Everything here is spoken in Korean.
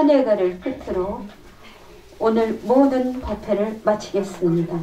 은혜가를 끝으로 오늘 모든 법회를 마치겠습니다.